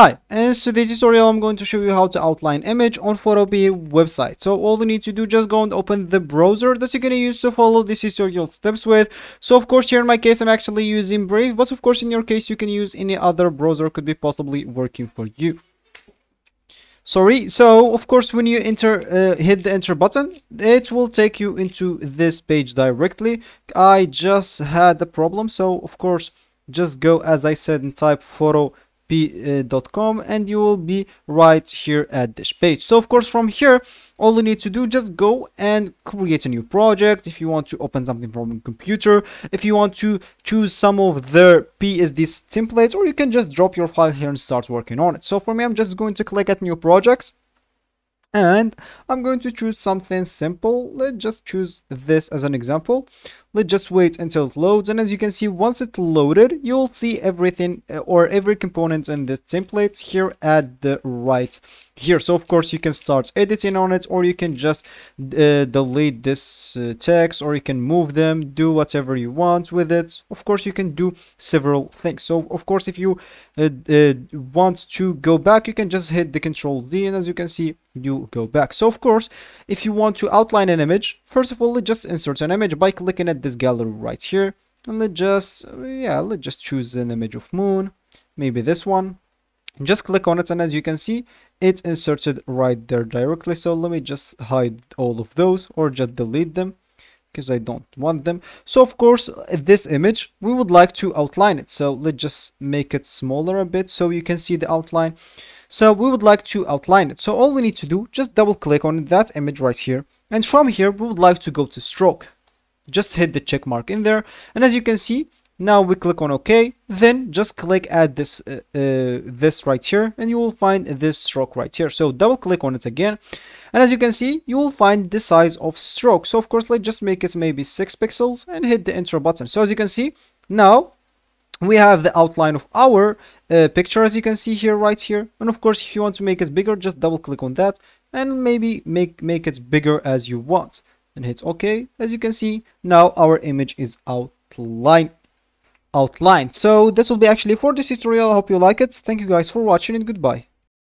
Hi, in today's tutorial I'm going to show you how to outline image on Photopea website. So all you need to do just go and open the browser that you're going to use to follow this tutorial steps with. So of course here in my case I'm actually using Brave, but of course in your case you can use any other browser could be possibly working for you. Sorry, so of course when you enter, uh, hit the enter button, it will take you into this page directly. I just had the problem, so of course just go as I said and type photo p.com and you will be right here at this page. So of course from here all you need to do just go and create a new project. If you want to open something from a computer if you want to choose some of their psd templates or you can just drop your file here and start working on it. So for me i'm just going to click at new projects and I'm going to choose something simple. Let's just choose this as an example let's just wait until it loads and as you can see once it loaded you'll see everything uh, or every component in this template here at the right here. So of course you can start editing on it or you can just uh, delete this uh, text or you can move them do whatever you want with it. Of course you can do several things. So of course if you uh, uh, want to go back you can just hit the control z and as you can see you go back. So of course if you want to outline an image first of all let's just insert an image by clicking at this gallery right here. And let's just yeah let's just choose an image of moon maybe this one. Just click on it and as you can see it's inserted right there directly. So let me just hide all of those or just delete them because I don't want them. So of course this image we would like to outline it. So let's just make it smaller a bit so you can see the outline. So we would like to outline it. So all we need to do just double click on that image right here and from here we would like to go to stroke. Just hit the check mark in there and as you can see now we click on ok then just click add this uh, uh, this right here and you will find this stroke right here. So double click on it again and as you can see you will find the size of stroke. So of course let's just make it maybe six pixels and hit the enter button. So as you can see now we have the outline of our uh, picture as you can see here right here. And of course if you want to make it bigger just double click on that and maybe make make it bigger as you want. And hit ok. As you can see now our image is outlined outlined. So this will be actually for this tutorial. I hope you like it. Thank you guys for watching and goodbye